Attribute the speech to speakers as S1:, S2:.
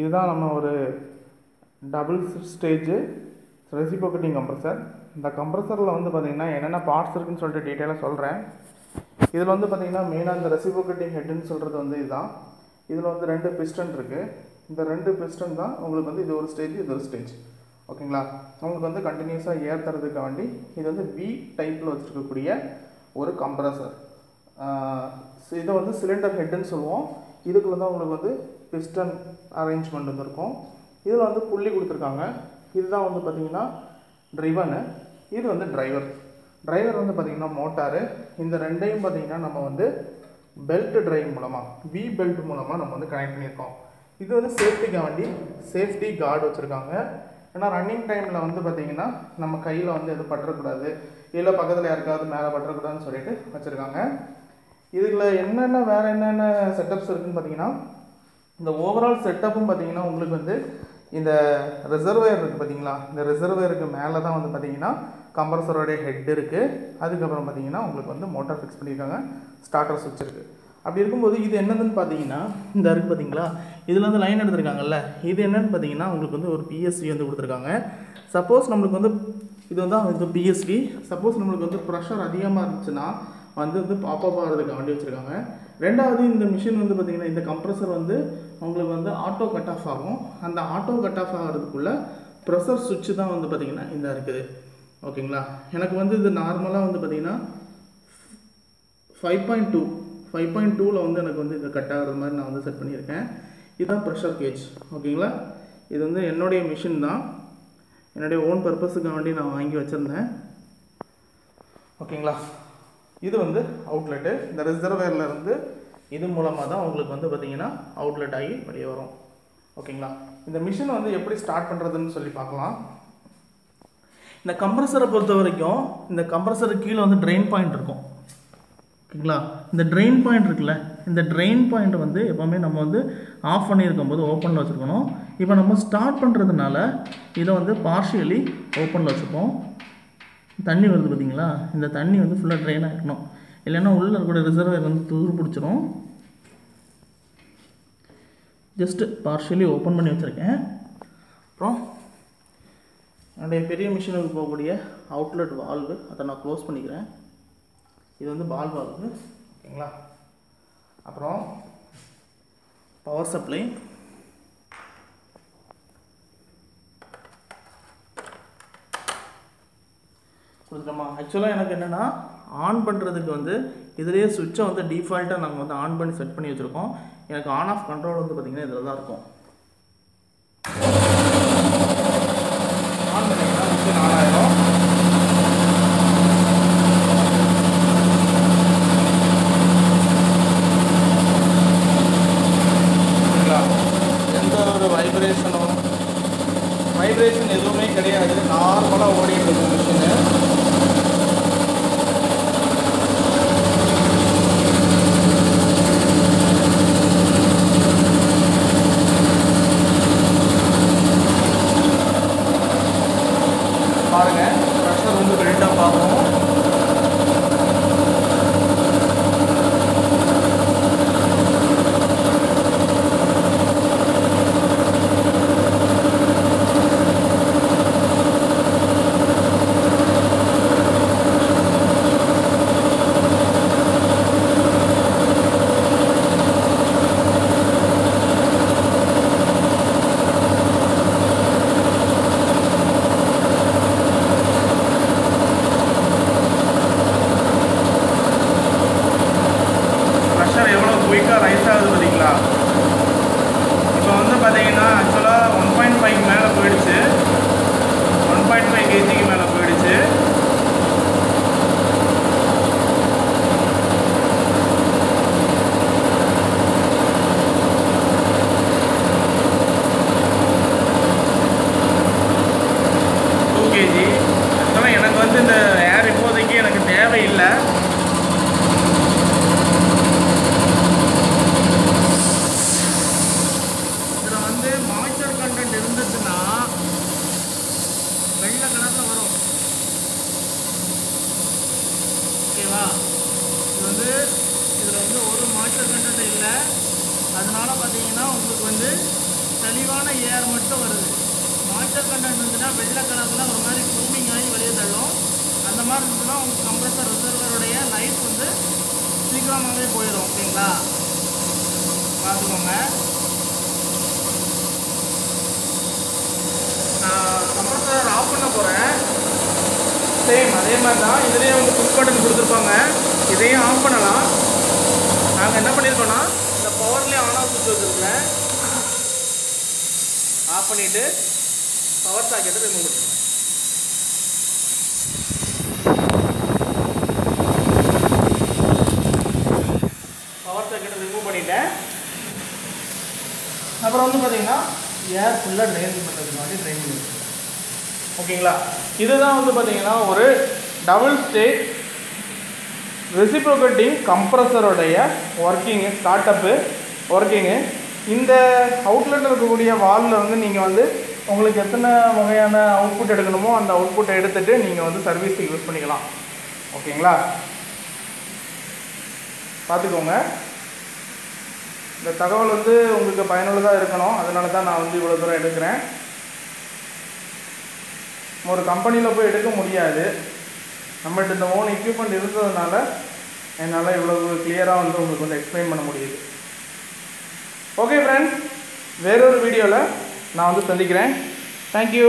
S1: இதுதான் நம்ம ஒரு டபுள் ஸ்டேஜு ரெசிபோக்கட்டிங் கம்ப்ரஸர் இந்த கம்ப்ரஸரில் வந்து பார்த்திங்கன்னா என்னென்ன பார்ட்ஸ் இருக்குன்னு சொல்லிட்டு டீட்டெயிலாக சொல்கிறேன் இதில் வந்து பார்த்திங்கன்னா மெயினாக இந்த ரெசிபோக்கட்டிங் ஹெட்டுன்னு சொல்கிறது வந்து இதுதான். இதில் வந்து ரெண்டு பிஸ்டன் இருக்குது இந்த ரெண்டு பிஸ்டன் தான் உங்களுக்கு வந்து இது ஒரு ஸ்டேஜ் இது ஒரு ஸ்டேஜ் ஓகேங்களா உங்களுக்கு வந்து கண்டினியூஸாக ஏற்றுறதுக்கு வேண்டி இது வந்து வி டைப்பில் வச்சுருக்கக்கூடிய ஒரு கம்ப்ரஸர் இதை வந்து சிலிண்டர் ஹெட்டுன்னு சொல்லுவோம். இதுக்குள்ள தான் உங்களுக்கு வந்து பிஸ்டன் அரேஞ்ச்மெண்ட் வந்துருக்கும் இதில் வந்து புள்ளி கொடுத்துருக்காங்க. இதுதான் வந்து பார்த்திங்கன்னா ட்ரிவனு இது வந்து டிரைவர் டிரைவர் வந்து பார்த்திங்கன்னா மோட்டாரு இந்த ரெண்டையும் பார்த்திங்கன்னா நம்ம வந்து பெல்ட் டிரைவ் மூலமாக வி பெல்ட் மூலமாக நம்ம வந்து கனெக்ட் பண்ணியிருக்கோம். இது வந்து சேஃப்டிக்காக வண்டி சேஃப்டி கார்டு வச்சுருக்காங்க. ஏன்னா ரன்னிங் டைமில் வந்து பார்த்திங்கன்னா நம்ம கையில் வந்து எதுவும் பற்றக்கூடாது இல்லை பக்கத்தில் யாருக்காவது மேலே பற்றக்கூடாதுன்னு சொல்லிட்டு வச்சுருக்காங்க. இதில் என்னென்ன வேறு என்னென்ன செட்டப்ஸ் இருக்குதுன்னு பார்த்தீங்கன்னா இந்த ஓவரால் செட்டப்பும் பார்த்தீங்கன்னா உங்களுக்கு வந்து இந்த ரிசர்வேயர் இருக்குது பார்த்தீங்களா இந்த ரிசர்வேயருக்கு மேலே தான் வந்து பார்த்தீங்கன்னா கம்ப்ரஸரோடைய ஹெட் இருக்குது அதுக்கப்புறம் பார்த்தீங்கன்னா உங்களுக்கு வந்து மோட்டார் ஃபிக்ஸ் பண்ணியிருக்காங்க ஸ்டார்டர் சுவிட்ச் இருக்குது அப்படி இருக்கும்போது இது என்னதுன்னு பார்த்தீங்கன்னா இந்த இருக்குது பார்த்தீங்களா இதில் வந்து லைன் எடுத்திருக்காங்கல்ல. இது என்னன்னு பார்த்தீங்கன்னா உங்களுக்கு வந்து ஒரு பிஎஸ்வி வந்து கொடுத்துருக்காங்க. சப்போஸ் நம்மளுக்கு வந்து இது வந்து இது பிஎஸ்வி சப்போஸ் நம்மளுக்கு வந்து ப்ரெஷர் அதிகமாக இருந்துச்சுன்னா வந்து வந்து பாப்பப் ஆகிறதுக்கு வண்டி வச்சுருக்காங்க. ரெண்டாவது இந்த மிஷின் வந்து பார்த்திங்கன்னா இந்த கம்ப்ரஸர் வந்து உங்களுக்கு வந்து ஆட்டோ கட் ஆஃப் ஆகும். அந்த ஆட்டோ கட் ஆஃப் ஆகிறதுக்குள்ள ப்ரெஷர் சுவிட்ச் தான் வந்து பார்த்திங்கன்னா இந்த இருக்குது. ஓகேங்களா? எனக்கு வந்து இது நார்மலாக வந்து பார்த்திங்கன்னா five point two five point டூவில் வந்து எனக்கு வந்து இது கட் ஆகிறது மாதிரி நான் வந்து செட் பண்ணியிருக்கேன். இதுதான் ப்ரெஷர் கேஜ் ஓகேங்களா? இது வந்து என்னுடைய மிஷின் தான். என்னுடைய ஓன் பர்பஸுக்காக வேண்டி நான் வாங்கி வச்சுருந்தேன். ஓகேங்களா? இது வந்து அவுட்லெட்டு இந்த ரிசர்வேரில் இருந்து இது மூலமாக தான் உங்களுக்கு வந்து பார்த்திங்கன்னா அவுட்லெட் ஆகி வெளியே வரும். ஓகேங்களா இந்த மிஷின் வந்து எப்படி ஸ்டார்ட் பண்ணுறதுன்னு சொல்லி பார்க்கலாம். இந்த கம்ப்ரஸரை பொறுத்த வரைக்கும் இந்த கம்ப்ரஸருக்கு கீழே வந்து ட்ரெயின் பாயிண்ட் இருக்கும். ஓகேங்களா இந்த ட்ரெயின் பாயிண்ட் இருக்குல்ல இந்த ட்ரெயின் பாயிண்ட் வந்து எப்போவுமே நம்ம வந்து ஆஃப் பண்ணியிருக்கும் போது ஓப்பனில் வச்சுருக்கணும். இப்போ நம்ம ஸ்டார்ட் பண்ணுறதுனால இதை வந்து பார்ஷியலி ஓப்பனில் வச்சுப்போம் தண்ணி வருது பார்த்தீங்களா? இந்த தண்ணி வந்து ஃபுல்லாக ட்ரெயின் ஆகிடணும் இல்லைன்னா உள்ளே இருக்கக்கூடிய ரிசர்வர் வந்து துரு பிடிச்சிரும் ஜஸ்ட்டு பார்ஷியலி ஓப்பன் பண்ணி வச்சுருக்கேன். அப்புறம் என்னுடைய பெரிய மிஷினுக்கு போகக்கூடிய அவுட்லெட் வால்வு அதை நான் க்ளோஸ் பண்ணிக்கிறேன். இது வந்து பால் வால்வு ஓகேங்களா? அப்புறம் பவர் சப்ளை கொடுத்துட்டோமா? ஆக்சுவலாக எனக்கு என்னென்னா ஆன் பண்ணுறதுக்கு வந்து இதிலேயே சுவிட்சை வந்து டிஃபால்ட்டாக நாங்கள் வந்து ஆன் பண்ணி செட் பண்ணி வச்சுருக்கோம். எனக்கு ஆன் ஆஃப் கண்ட்ரோல் வந்து பார்த்திங்கன்னா இதில் தான் இருக்கும். ஆன் பண்ணிங்கன்னா மிஷின் ஆன் சரிங்களா எந்த ஒரு வைப்ரேஷனும் வைப்ரேஷன் எதுவுமே கிடையாது. நார்மலாக ஓடிட்டு இருக்கும் மிஷினு பாருங்க ப்ரெஷர் வந்து பில்டப் ஆகும் ப்ரெஷர் எவ்வளோ குயிக்காக ரைஸ் ஆகுது பார்த்தீங்களா இப்போ வந்து பார்த்தீங்கன்னா ஆக்சுவலாக ஒன் பாயிண்ட் ஃபைவ் மேலே போயிடுச்சு ஒன் பாயிண்ட் ஃபைவ் கேஜிக்கு மேலே போயிடுச்சு டூ கேஜி ஆக்சுவலாக எனக்கு வந்து இந்த ஏர் இப்போதைக்கு எனக்கு தேவையில்லை. இதில் வந்து மாய்ச்சர் கண்டென்ட் இருந்துச்சுன்னா வெள்ளை கலரில் வரும். ஓகேவா இது வந்து இதில் வந்து ஒரு மாய்ச்சர் கண்டென்ட் இல்லை. அதனால் பார்த்தீங்கன்னா உங்களுக்கு வந்து தெளிவான ஏர் மட்டும் வருது. மாய்ச்சர் கண்டென்ட் இருந்துச்சுன்னா வெள்ளை கலரில் ஒரு மாதிரி கூமிங் ஆகி வெளியே தள்ளும். அந்த மாதிரி இருந்துச்சுன்னா உங்கள் கம்ப்ரஸர் ரிசர்வருடைய லைஃப் வந்து சீக்கிரமாகவே போயிடும் ஓகேங்களா? பார்த்துக்கோங்க. நான் கம்ப்ரஸர் ஆஃப் பண்ண போகிறேன் சேம் அதே மாதிரி தான் இதுலேயே வந்து புஷ் பட்டன் கொடுத்துருப்பாங்க. இதையும் ஆஃப் பண்ணலாம். நாங்கள் என்ன பண்ணியிருக்கோன்னா இந்த பவர்லேயே ஆன் ஆஃப் சுவிட்ச் வச்சுருக்கேன் ஆஃப் பண்ணிவிட்டு பவர் சாக்கெட்டை ரிமூவ் பண்ணிடுவேன் பவர் சாக்கெட்டை ரிமூவ் பண்ணிட்டேன். அப்புறம் வந்து பார்த்தீங்கன்னா ஏர் ஃபுல்லாக ட்ரைன் மாதிரி ட்ரைன் பண்ணிடுவேன் ஓகேங்களா இதுதான் வந்து பார்த்தீங்கன்னா ஒரு டபுள் ஸ்டேட் ரெசிப்ரோகட்டிங் கம்ப்ரஸருடைய ஒர்க்கிங்கு ஸ்டார்ட்அப்பு ஒர்க்கிங்கு இந்த அவுட்லெட்டில் இருக்கக்கூடிய வாலில் வந்து நீங்கள் வந்து உங்களுக்கு எத்தனை வகையான அவுட்புட் எடுக்கணுமோ அந்த அவுட்புட்டை எடுத்துகிட்டு நீங்கள் வந்து சர்வீஸுக்கு யூஸ் பண்ணிக்கலாம். ஓகேங்களா? பார்த்துக்கோங்க. இந்த தகவல் வந்து உங்களுக்கு பயனுள்ளதாக இருக்கணும். அதனால தான் நான் வந்து இவ்வளோ தூரம் எடுக்கிறேன். ஒரு கம்பெனியில் போய் எடுக்க முடியாது. நம்மகிட்ட இந்த ஓன் எக்யூப்மெண்ட் இருந்ததுனால என்னால் இவ்வளவு கிளியராக வந்து உங்களுக்கு வந்து எக்ஸ்பிளைன் பண்ண முடியுது. ஓகே ஃப்ரெண்ட்ஸ் வேறொரு வீடியோவில் நான் வந்து சந்திக்கிறேன். தேங்க்யூ